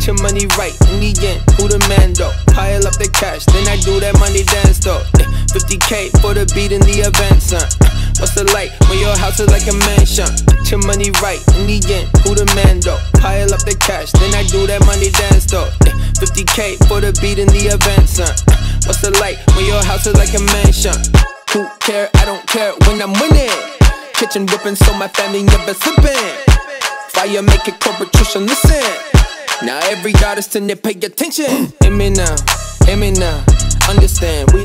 Get your money right in the end. Who the man though? Pile up the cash, then I do that money dance though. Yeah, 50k for the beat in the event, son. Eh, what's the light when your house is like a mansion? Get your money right in the end. Who the man though? Pile up the cash, then I do that money dance though. Yeah, 50k for the beat in the event, son. Eh, what's the light when your house is like a mansion? Who care? I don't care when I'm winning. Kitchen whipping so my family never slipping. Fire make it corporate Trisha, listen. Now every artist in there pay attention. Hear me now, hear me now. Understand, we